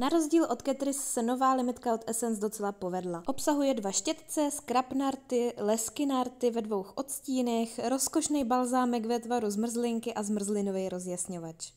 Na rozdíl od Catrice se nová limitka od Essence docela povedla. Obsahuje dva štětce, skrapnarty, leskinarty ve dvou odstínech, rozkošný balzámek ve tvaru zmrzlinky a zmrzlinový rozjasňovač.